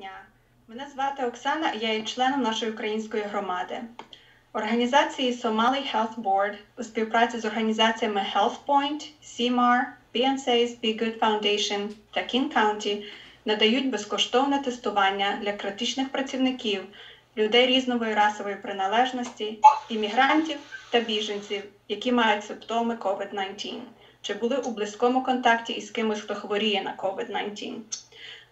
дня. Мене звати Оксана, я є членом нашої української громади. Організації Somali Health Board у співпраці з організаціями HealthPoint, CMAR, BNSA's Be Good Foundation та King County надають безкоштовне тестування для критичних працівників, людей різнової расової приналежності, іммігрантів та біженців, які мають симптоми COVID-19 чи були у близькому контакті із кимось, хто хворіє на COVID-19.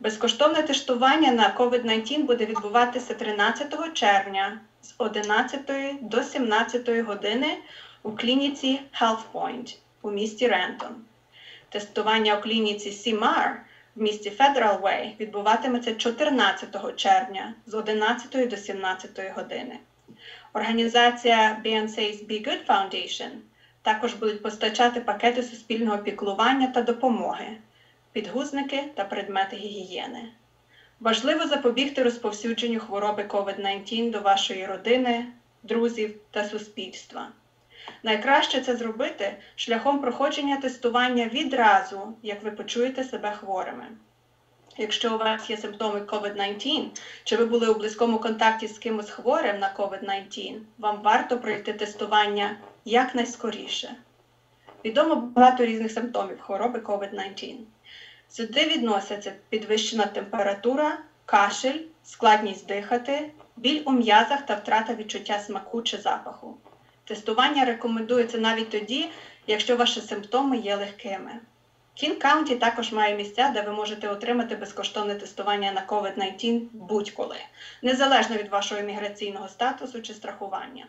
Безкоштовне тестування на COVID-19 буде відбуватися 13 червня з 11 до 17 години у клініці HealthPoint у місті Рентон. Тестування у клініці CMAR в місті Federal Way відбуватиметься 14 червня з 11 до 17 години. Організація BNC's Be Good Foundation також будуть постачати пакети суспільного піклування та допомоги, підгузники та предмети гігієни. Важливо запобігти розповсюдженню хвороби COVID-19 до вашої родини, друзів та суспільства. Найкраще це зробити шляхом проходження тестування відразу, як ви почуєте себе хворими. Якщо у вас є симптоми COVID-19, чи ви були у близькому контакті з кимось хворим на COVID-19, вам варто пройти тестування якнайскоріше. Відомо багато різних симптомів хвороби COVID-19. Сюди відносяться підвищена температура, кашель, складність дихати, біль у м'язах та втрата відчуття смаку чи запаху. Тестування рекомендується навіть тоді, якщо ваші симптоми є легкими. Кін Каунті також має місця, де ви можете отримати безкоштовне тестування на COVID-19 будь-коли, незалежно від вашого імміграційного статусу чи страхування.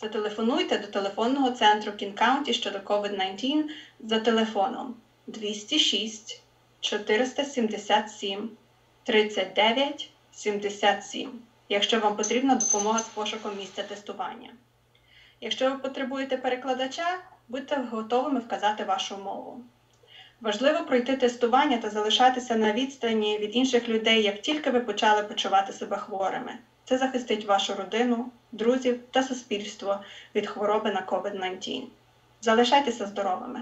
Зателефонуйте до телефонного центру Кін Каунті щодо COVID-19 за телефоном 206 477 39 77, якщо вам потрібна допомога з пошуком місця тестування. Якщо ви потребуєте перекладача, будьте готовими вказати вашу мову. Важливо пройти тестування та залишатися на відстані від інших людей, як тільки ви почали почувати себе хворими. Це захистить вашу родину, друзів та суспільство від хвороби на COVID-19. Залишайтеся здоровими!